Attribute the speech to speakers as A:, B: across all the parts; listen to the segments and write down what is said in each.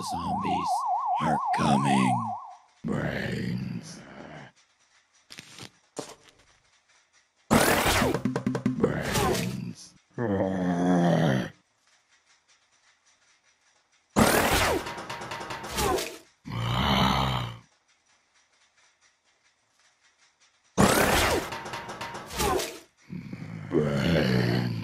A: The zombies are coming. Brains. Brains. Brains. The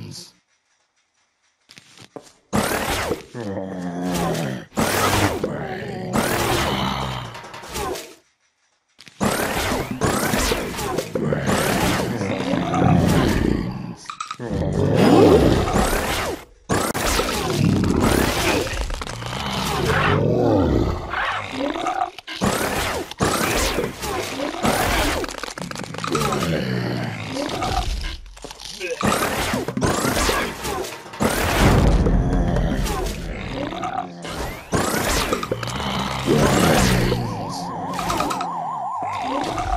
A: Oh!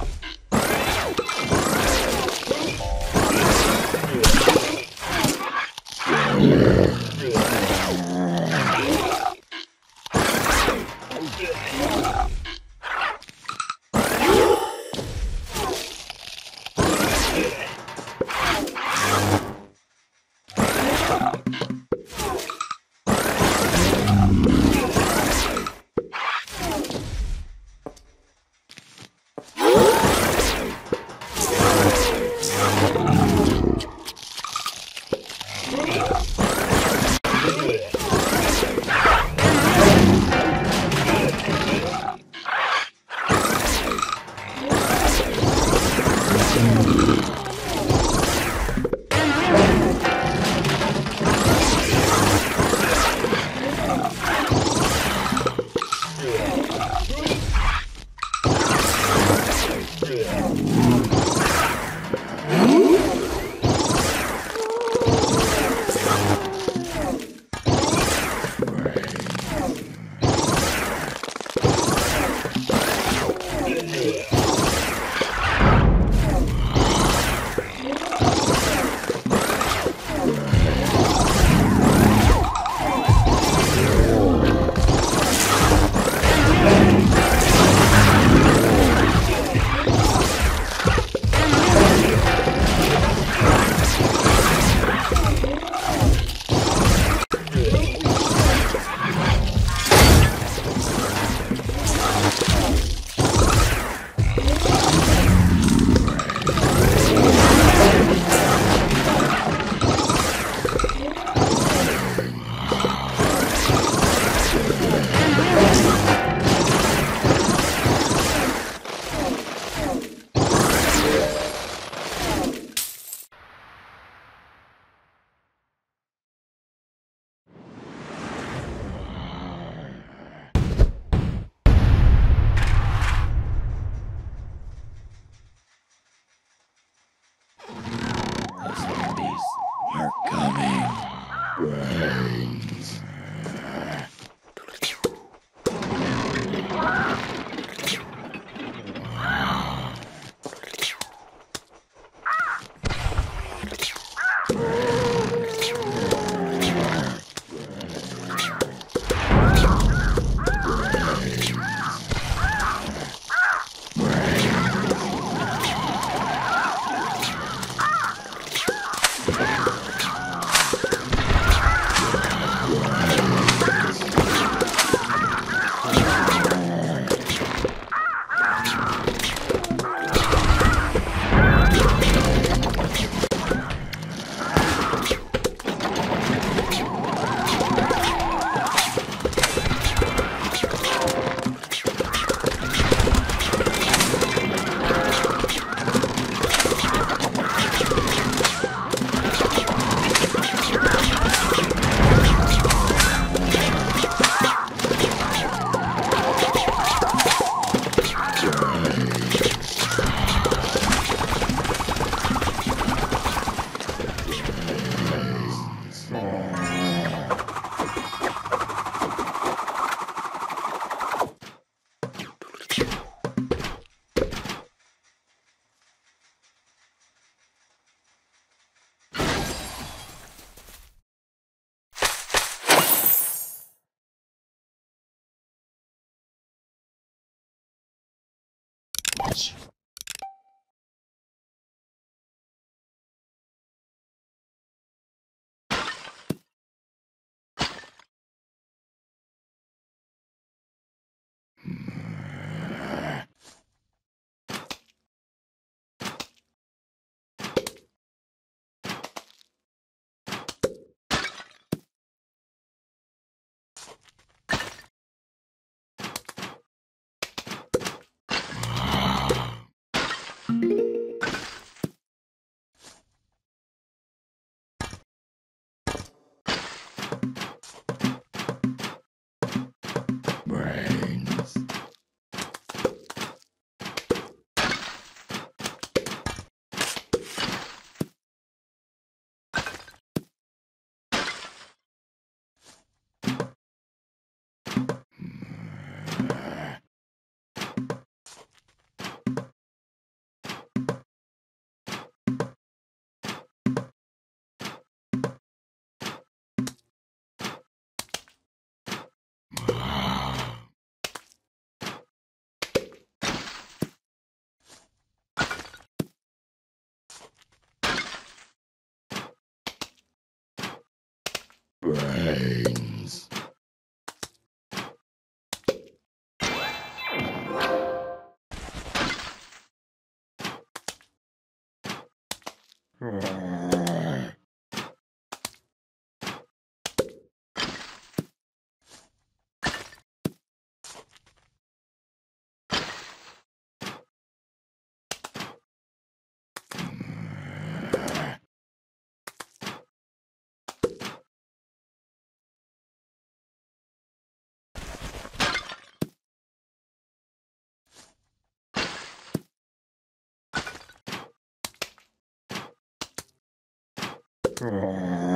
A: much. Ouch! Brains. Brains. Oh.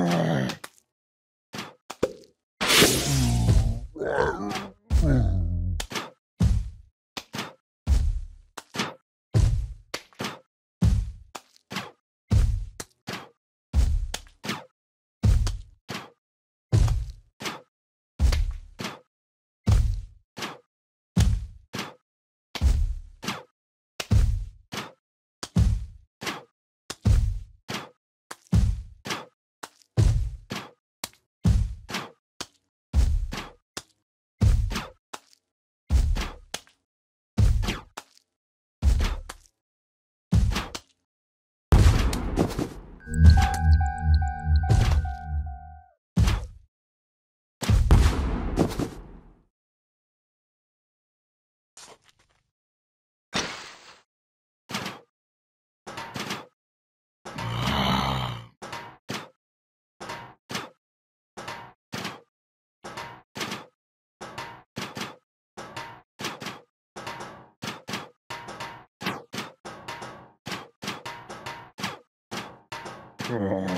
A: you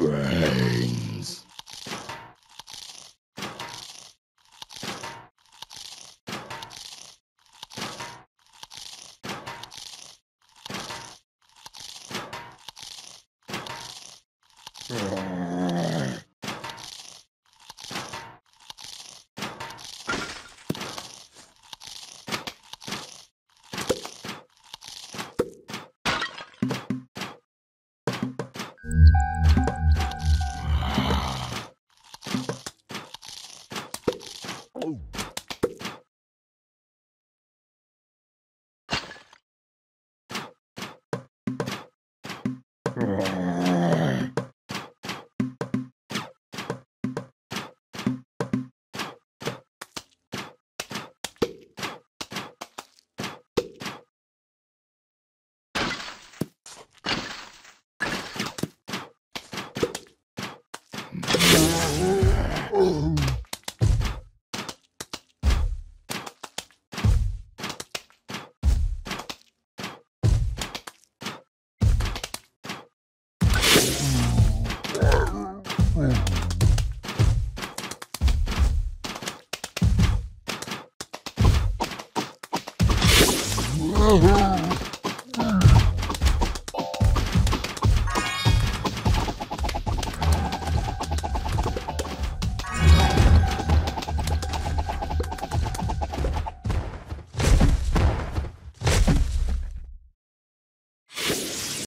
A: Brains.
B: う Yeah.